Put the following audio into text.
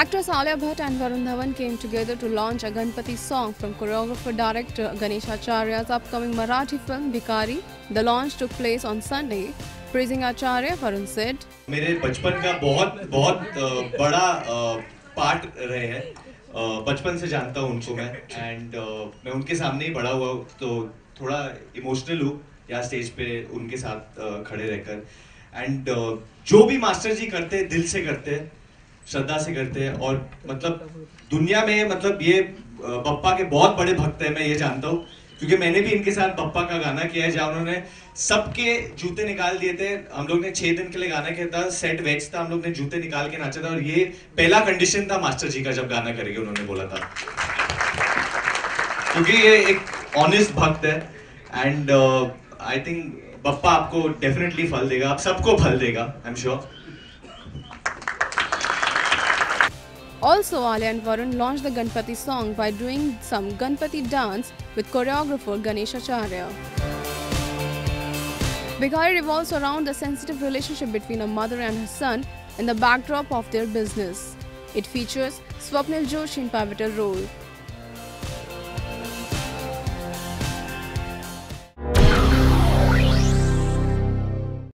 Actors Alia Bhatt and Varun Dhawan came together to launch a Ganpati song from choreographer director Ganesh Acharya's upcoming Marathi film Bikari. The launch took place on Sunday. Praising Acharya, Varun said, मेरे बचपन का बहुत बहुत बड़ा part रहे हैं बचपन से जानता हूँ उनको मैं एंड मैं उनके सामने ही बड़ा हुआ तो थोड़ा इमोशनल हूँ या स्टेज पे उनके साथ खड़े रहकर एंड जो भी मास्टर जी करते हैं दिल से करते हैं श्रद्धा से करते हैं और मतलब दुनिया में मतलब ये पप्पा के बहुत बड़े भक्त हैं, मैं ये जानता हूँ। क्योंकि मैंने भी इनके साथ पप्पा का गाना किया है, जहाँ उन्होंने सबके जूते निकाल दिए थे। हम लोग ने छह दिन के लिए गाना किया था, सेट वेज था, हम लोग ने जूते निकाल के नाचा था और ये पहला कंडीशन था मास्टर जी का जब गाना करेंगे, उन्होंने बोला था। क्योंकि ये एक ऑनेस्ट भक्त है एंड आई थिंक पप्पा आपको डेफिनेटली फल देगा, आप सबको फल देगा I am sure Also, Alia and Varun launched the Ganpati song by doing some Ganpati dance with choreographer Ganesh Acharya. Bikari revolves around the sensitive relationship between a mother and her son in the backdrop of their business. It features Swapnil Joshi in pivotal role.